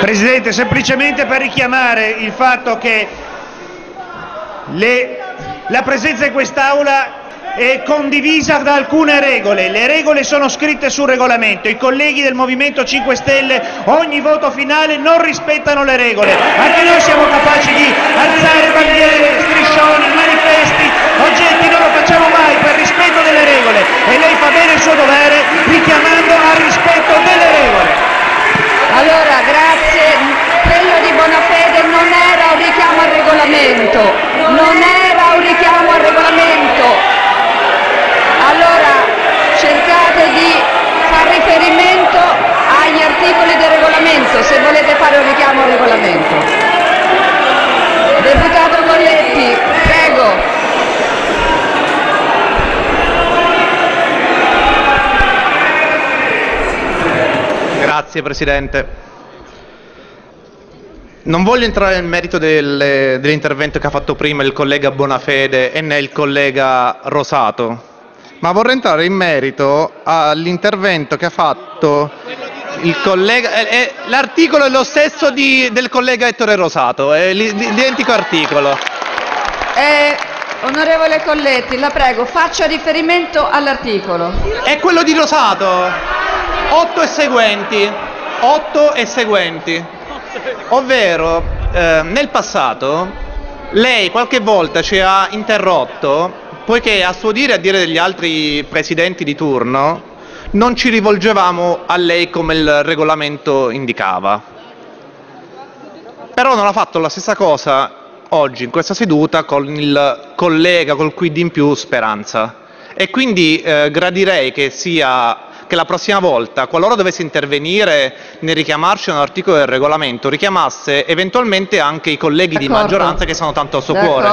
Presidente, semplicemente per richiamare il fatto che le- la presenza in quest'Aula è condivisa da alcune regole, le regole sono scritte sul regolamento, i colleghi del Movimento 5 Stelle ogni voto finale non rispettano le regole, anche noi siamo capaci di alzare bandiere, striscioni, manifesti, oggetti, non lo facciamo mai per rispetto delle regole e lei fa bene il suo dovere richiamando al rispetto delle regole. Allora, grazie. Quello di Bonafede non era un richiamo al regolamento, non era un richiamo al regolamento. Allora, cercate di far riferimento agli articoli del regolamento se volete fare un richiamo al regolamento. Deputato Colletti, prego. Grazie Presidente. Non voglio entrare nel merito del- dell'intervento che ha fatto prima il collega Bonafede e né il collega Rosato, ma vorrei entrare in merito all'intervento che ha fatto il collega... eh, eh, l'articolo è lo stesso di- del collega Ettore Rosato, è l'i- l'identico articolo. Eh, onorevole Colletti, la prego, faccia riferimento all'articolo. È quello di Rosato, 8 e seguenti, 8 e seguenti. Ovvero, eh, nel passato, lei qualche volta ci ha interrotto, poiché a suo dire e a dire degli altri presidenti di turno, non ci rivolgevamo a lei come il regolamento indicava. Però non ha fatto la stessa cosa oggi in questa seduta con il collega col quid in più Speranza. E quindi eh, gradirei che sia che la prossima volta, qualora dovesse intervenire nel richiamarci a un articolo del regolamento, richiamasse eventualmente anche i colleghi di maggioranza che sono tanto al suo cuore.